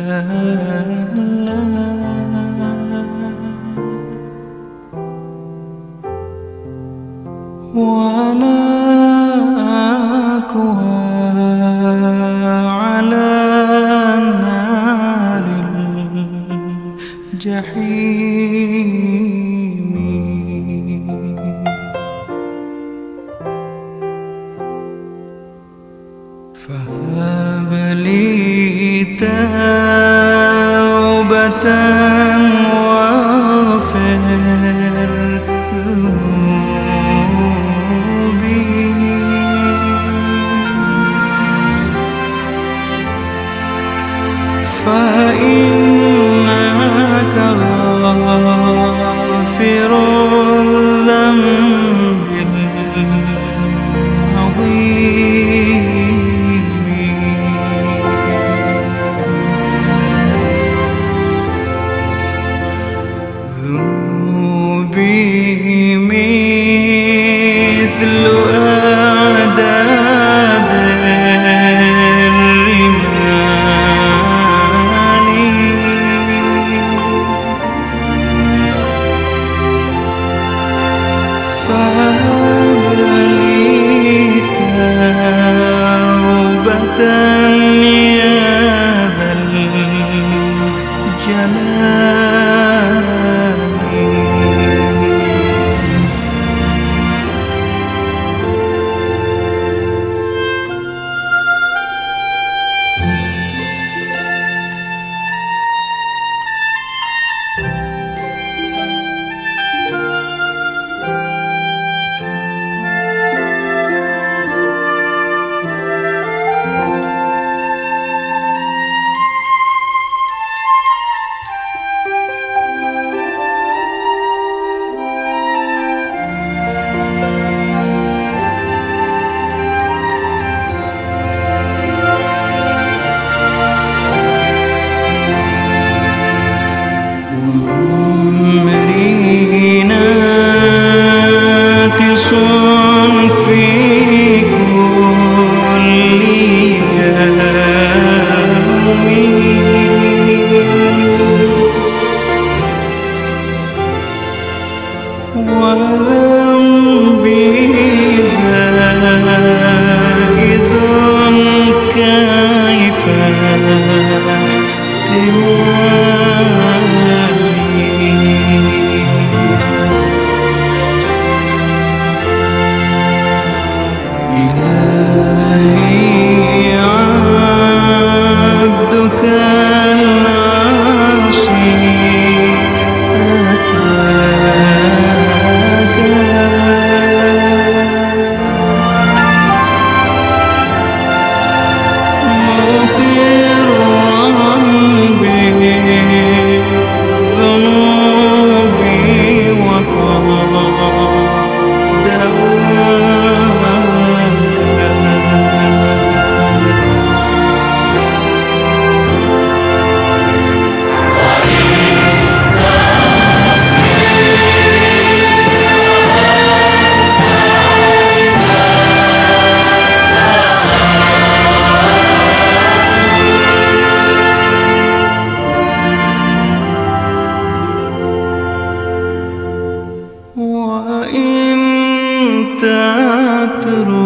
啦啦啦啦 توبة. وذنبي وإن تترك